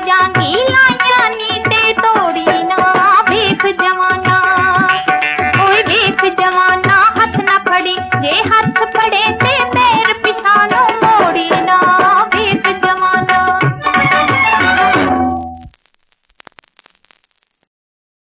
जाऊँगी